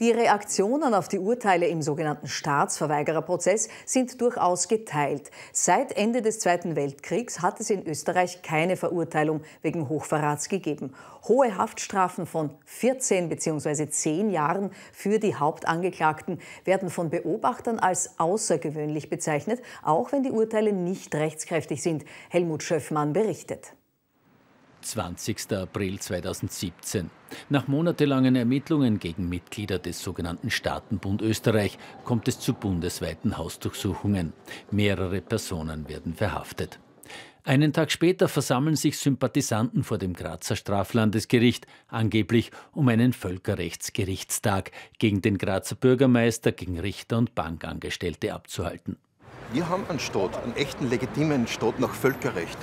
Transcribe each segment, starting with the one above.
Die Reaktionen auf die Urteile im sogenannten Staatsverweigererprozess sind durchaus geteilt. Seit Ende des Zweiten Weltkriegs hat es in Österreich keine Verurteilung wegen Hochverrats gegeben. Hohe Haftstrafen von 14 bzw. 10 Jahren für die Hauptangeklagten werden von Beobachtern als außergewöhnlich bezeichnet, auch wenn die Urteile nicht rechtskräftig sind. Helmut Schöffmann berichtet. 20. April 2017. Nach monatelangen Ermittlungen gegen Mitglieder des sogenannten Staatenbund Österreich kommt es zu bundesweiten Hausdurchsuchungen. Mehrere Personen werden verhaftet. Einen Tag später versammeln sich Sympathisanten vor dem Grazer Straflandesgericht, angeblich um einen Völkerrechtsgerichtstag gegen den Grazer Bürgermeister, gegen Richter und Bankangestellte abzuhalten. Wir haben einen Staat, einen echten legitimen Staat nach Völkerrecht.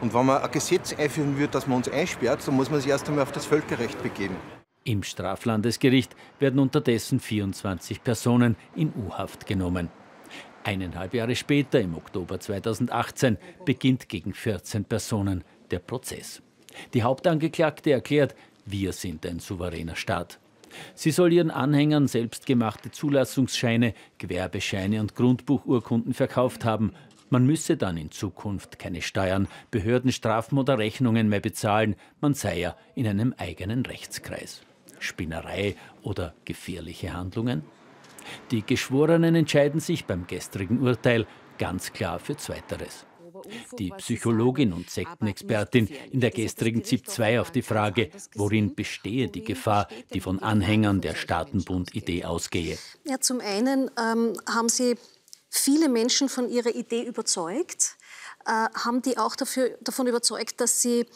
Und wenn man ein Gesetz einführen würde, dass man uns einsperrt, dann muss man sich erst einmal auf das Völkerrecht begeben. Im Straflandesgericht werden unterdessen 24 Personen in U-Haft genommen. Eineinhalb Jahre später, im Oktober 2018, beginnt gegen 14 Personen der Prozess. Die Hauptangeklagte erklärt, wir sind ein souveräner Staat. Sie soll ihren Anhängern selbstgemachte Zulassungsscheine, Gewerbescheine und Grundbuchurkunden verkauft haben, man müsse dann in Zukunft keine Steuern, Behördenstrafen oder Rechnungen mehr bezahlen, man sei ja in einem eigenen Rechtskreis. Spinnerei oder gefährliche Handlungen? Die Geschworenen entscheiden sich beim gestrigen Urteil ganz klar für Zweiteres. Die Psychologin und Sektenexpertin in der gestrigen ZIP 2 auf die Frage, worin bestehe die Gefahr, die von Anhängern der Staatenbund-Idee ausgehe. Ja, zum einen ähm, haben sie viele Menschen von ihrer Idee überzeugt, äh, haben die auch dafür, davon überzeugt, dass sie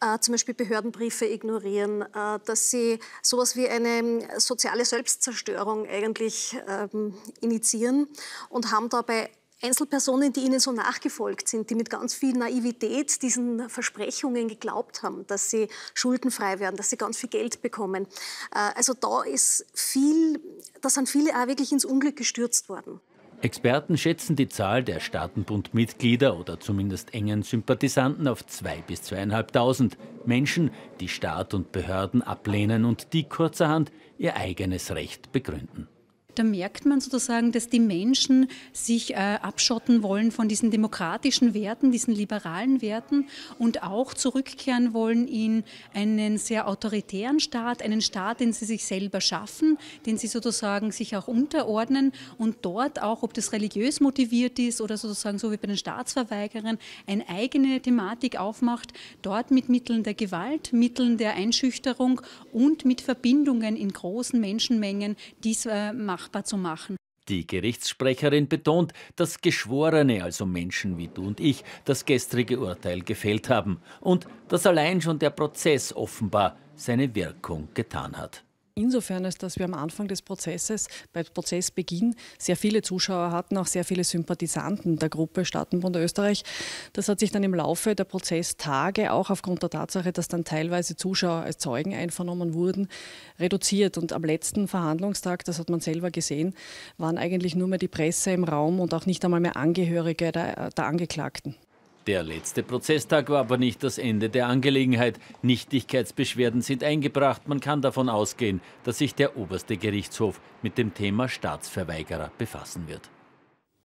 äh, zum Beispiel Behördenbriefe ignorieren, äh, dass sie sowas wie eine soziale Selbstzerstörung eigentlich ähm, initiieren und haben dabei Einzelpersonen, die ihnen so nachgefolgt sind, die mit ganz viel Naivität diesen Versprechungen geglaubt haben, dass sie schuldenfrei werden, dass sie ganz viel Geld bekommen. Äh, also da ist viel, da sind viele auch wirklich ins Unglück gestürzt worden. Experten schätzen die Zahl der Staatenbund-Mitglieder oder zumindest engen Sympathisanten auf 2.000 bis 2.500 Menschen, die Staat und Behörden ablehnen und die kurzerhand ihr eigenes Recht begründen. Da merkt man sozusagen, dass die Menschen sich äh, abschotten wollen von diesen demokratischen Werten, diesen liberalen Werten und auch zurückkehren wollen in einen sehr autoritären Staat, einen Staat, den sie sich selber schaffen, den sie sozusagen sich auch unterordnen und dort auch, ob das religiös motiviert ist oder sozusagen so wie bei den Staatsverweigerern, eine eigene Thematik aufmacht, dort mit Mitteln der Gewalt, Mitteln der Einschüchterung und mit Verbindungen in großen Menschenmengen dies äh, macht machbar zu machen. Die Gerichtssprecherin betont, dass Geschworene, also Menschen wie du und ich, das gestrige Urteil gefällt haben und dass allein schon der Prozess offenbar seine Wirkung getan hat. Insofern ist, dass wir am Anfang des Prozesses, bei Prozessbeginn, sehr viele Zuschauer hatten, auch sehr viele Sympathisanten der Gruppe Staatenbund Österreich. Das hat sich dann im Laufe der Prozesstage, auch aufgrund der Tatsache, dass dann teilweise Zuschauer als Zeugen einvernommen wurden, reduziert. Und am letzten Verhandlungstag, das hat man selber gesehen, waren eigentlich nur mehr die Presse im Raum und auch nicht einmal mehr Angehörige der, der Angeklagten. Der letzte Prozesstag war aber nicht das Ende der Angelegenheit. Nichtigkeitsbeschwerden sind eingebracht. Man kann davon ausgehen, dass sich der oberste Gerichtshof mit dem Thema Staatsverweigerer befassen wird.